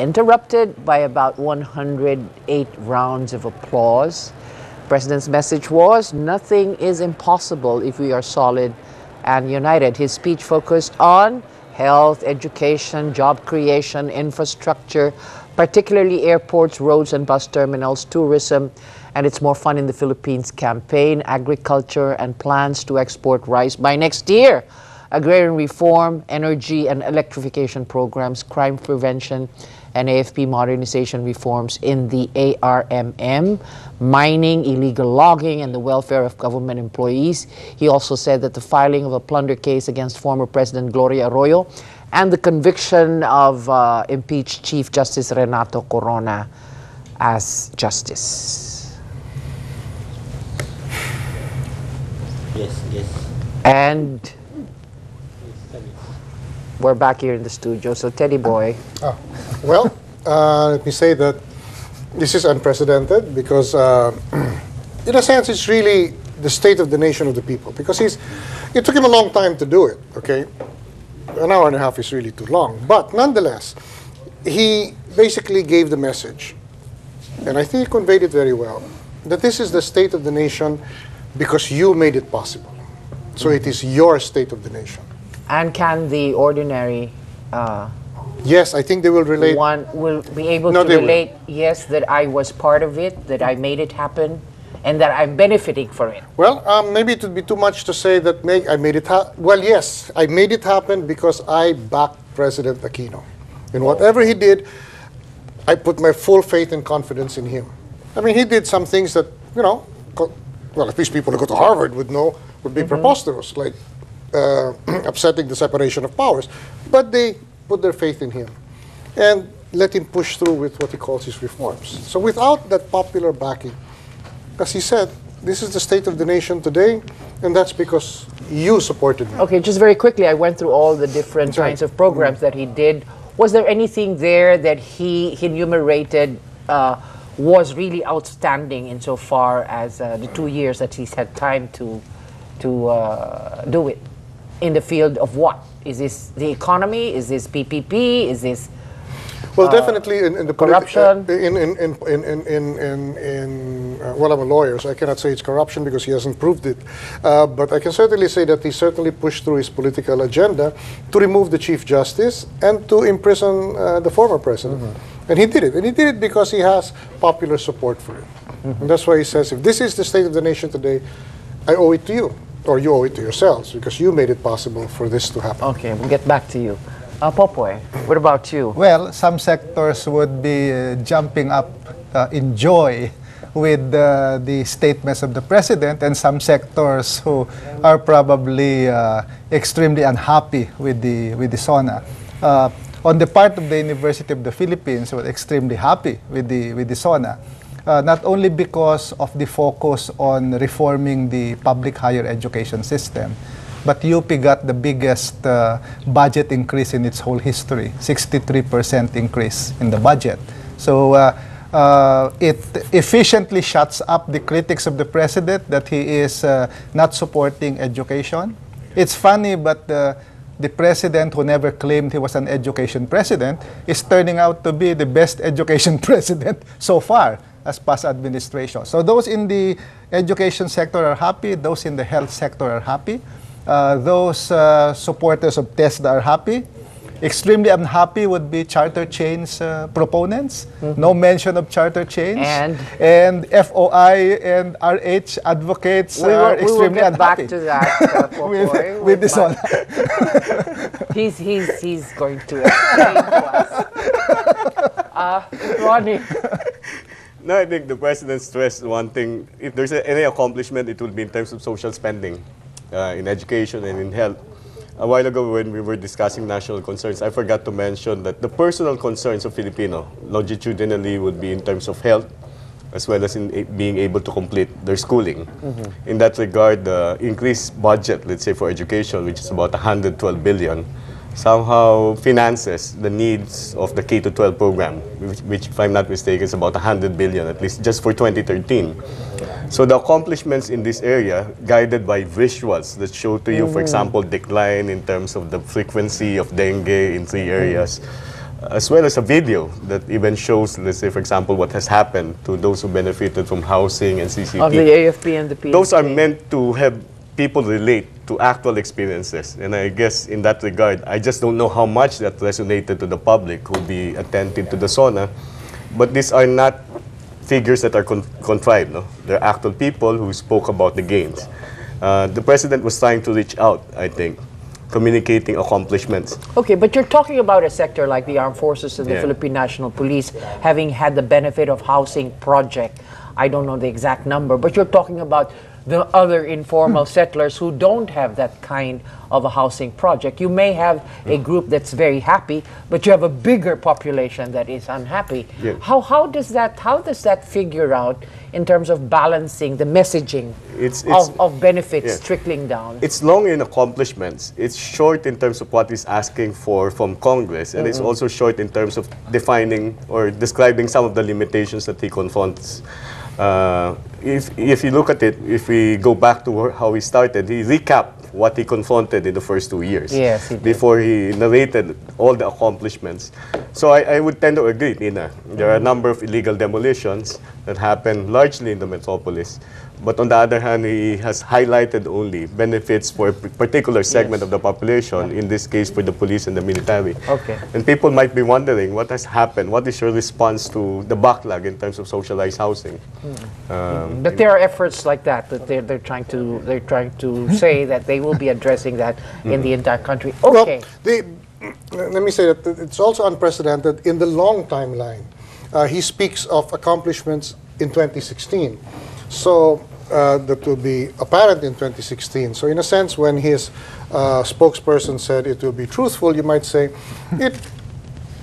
interrupted by about 108 rounds of applause. President's message was nothing is impossible if we are solid and united. His speech focused on health, education, job creation, infrastructure, particularly airports, roads and bus terminals, tourism, and it's more fun in the Philippines campaign, agriculture, and plans to export rice by next year agrarian reform, energy and electrification programs, crime prevention, and AFP modernization reforms in the ARMM, mining, illegal logging, and the welfare of government employees. He also said that the filing of a plunder case against former President Gloria Arroyo and the conviction of uh, impeached Chief Justice Renato Corona as justice. Yes, yes. And we're back here in the studio. So, Teddy Boy. Oh, well, uh, let me say that this is unprecedented because, uh, in a sense, it's really the state of the nation of the people. Because he's, it took him a long time to do it. Okay, an hour and a half is really too long. But nonetheless, he basically gave the message, and I think he conveyed it very well, that this is the state of the nation because you made it possible. So it is your state of the nation. And can the ordinary uh, Yes, I think they will relate. one will be able No, to they will. relate, yes, that I was part of it, that I made it happen, and that I'm benefiting for it. Well, um, maybe it would be too much to say that make, I made it happen. Well, yes, I made it happen because I backed President Aquino. In whatever he did, I put my full faith and confidence in him. I mean, he did some things that, you know, co- well, at least people who go to Harvard would know would be preposterous, like uh, upsetting the separation of powers. But they put their faith in him and let him push through with what he calls his reforms. So without that popular backing, as he said, this is the state of the nation today, and that's because you supported me. Okay, just very quickly, I went through all the different kinds of programs that he did. Was there anything there that he, he enumerated uh, was really outstanding insofar as uh, the two years that he's had time to, to uh, do it? In the field of what? Is this the economy? Is this PPP? Is this Well, definitely in, in the corruption? uh, in in in in in in, in, in uh, well, I'm a lawyer, so I cannot say it's corruption because he hasn't proved it. Uh, but I can certainly say that he certainly pushed through his political agenda to remove the chief justice and to imprison uh, the former president. And he did it, and he did it because he has popular support for it. And that's why he says, if this is the state of the nation today, I owe it to you, or you owe it to yourselves, because you made it possible for this to happen. Okay, we'll get back to you. Uh, Popoy, what about you? Well, some sectors would be uh, jumping up uh, in joy with uh, the statements of the president, and some sectors who are probably uh, extremely unhappy with the with the SONA. Uh, on the part of the University of the Philippines, we're extremely happy with the with the SONA. Uh, not only because of the focus on reforming the public higher education system, but UP got the biggest uh, budget increase in its whole history 63% increase in the budget. So uh, uh, it efficiently shuts up the critics of the president that he is uh, not supporting education. It's funny, but the president who never claimed he was an education president is turning out to be the best education president so far as past administration. So those in the education sector are happy, those in the health sector are happy, uh, those uh, supporters of TESDA are happy. Extremely unhappy would be charter change uh, proponents. No mention of charter change. And? and FOI and RH advocates We will, are we will extremely get back unhappy. to that, uh, with, Popoy, with this one. He's, he's, he's going to explain to us. Uh, Ronnie, No, I think the president stressed one thing. If there's any accomplishment, it will be in terms of social spending, uh, in education and in health. A while ago, when we were discussing national concerns, I forgot to mention that the personal concerns of Filipino longitudinally would be in terms of health, as well as in being able to complete their schooling. In that regard, the increased budget, let's say for education, which is about 112 billion, somehow finances the needs of the K to 12 program, which, which, if I'm not mistaken, is about 100 billion at least just for 2013. So the accomplishments in this area, guided by visuals that show to you, for mm. example, decline in terms of the frequency of dengue in three areas. as well as a video that even shows, let's say, for example, what has happened to those who benefited from housing and CCT. Of the AFP and the PNP. Those are meant to have people relate to actual experiences. And I guess in that regard, I just don't know how much that resonated to the public who be attentive to the SONA. But these are not figures that are con- contrived. No? They're actual people who spoke about the gains. Uh, the president was trying to reach out, I think, communicating accomplishments. Okay, but you're talking about a sector like the armed forces and the Yeah. Philippine National Police having had the benefit of housing project. I don't know the exact number, but you're talking about the other informal hmm. settlers who don't have that kind of a housing project. You may have a hmm. group that's very happy, but you have a bigger population that is unhappy. Yeah. How, how does that how does that figure out in terms of balancing the messaging It's- it's- of, of benefits yeah. trickling down? It's long in accomplishments. It's short in terms of what he's asking for from Congress, and it's mm-hmm. also short in terms of defining or describing some of the limitations that he confronts. Uh, if, if you look at it, if we go back to how he started, he recapped what he confronted in the first two years. Yes, he. Before he narrated all the accomplishments. So I, I would tend to agree, Nina. There are a number of illegal demolitions that happen largely in the metropolis. But on the other hand, he has highlighted only benefits for a particular segment Yes. of the population, in this case for the police and the military. Okay. And people might be wondering, what has happened? What is your response to the backlog in terms of socialized housing? Um, But there are efforts like that that they're, they're trying to they're trying to say that they will be addressing that in the entire country. Okay. Well, the, let me say that it's also unprecedented in the long timeline. Uh, he speaks of accomplishments in 2016. So uh, that will be apparent in 2016. So in a sense, when his uh, spokesperson said it will be truthful, you might say it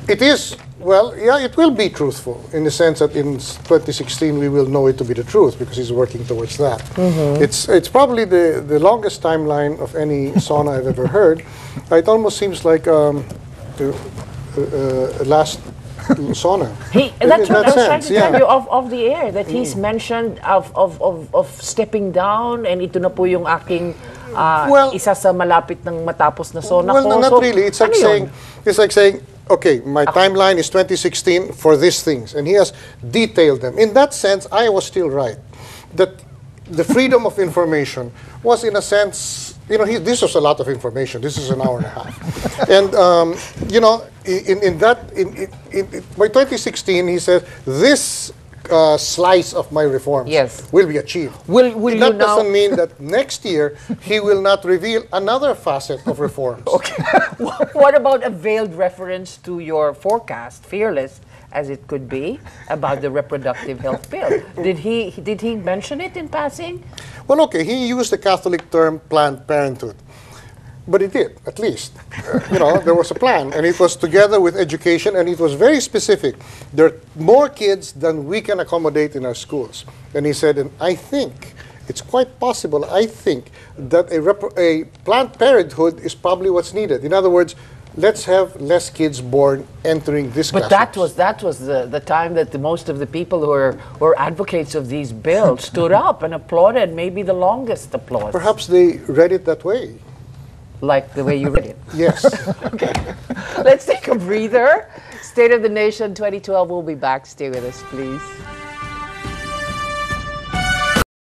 it is, well, yeah, it will be truthful in the sense that in 2016 we will know it to be the truth because he's working towards that. It's, it's probably the, the longest timeline of any SONA I've ever heard. It almost seems like um, the uh, uh, last sauna. He, that's what that I was trying sense, to yeah. Mm. tell you off, off the air, that he's mentioned of, of, of, of stepping down and ito na po yung aking ah, Well- isa sa malapit ng matapos na sona well, ko. no, not So, really. It's like ano yun? saying, it's like saying, okay, my timeline is 2016 for these things, and he has detailed them. In that sense, I was still right that the freedom of information was, in a sense, you know, he, this was a lot of information. This is an hour and a half, and um, you know, in, in that, in, in, by 2016, he said this. Uh, slice of my reforms Yes. will be achieved. Will- will that doesn't mean that next year he will not reveal another facet of reforms. Okay. what about a veiled reference to your forecast, fearless as it could be, about the reproductive health bill? Did he did he mention it in passing? Well, okay, he used the Catholic term Planned Parenthood. But he did, at least. Uh, you know, there was a plan, and it was together with education, and it was very specific. There are more kids than we can accommodate in our schools. And he said, and I think, it's quite possible, I think, that a, a Planned Parenthood is probably what's needed. In other words, let's have less kids born entering this But that was that was the, the time that the, most of the people who were, were advocates of these bills stood up and applauded, maybe the longest applause. Perhaps they read it that way. like the way you read it. Yes. Okay. Let's take a breather. State of the Nation 2012 We'll be back. Stay with us, please.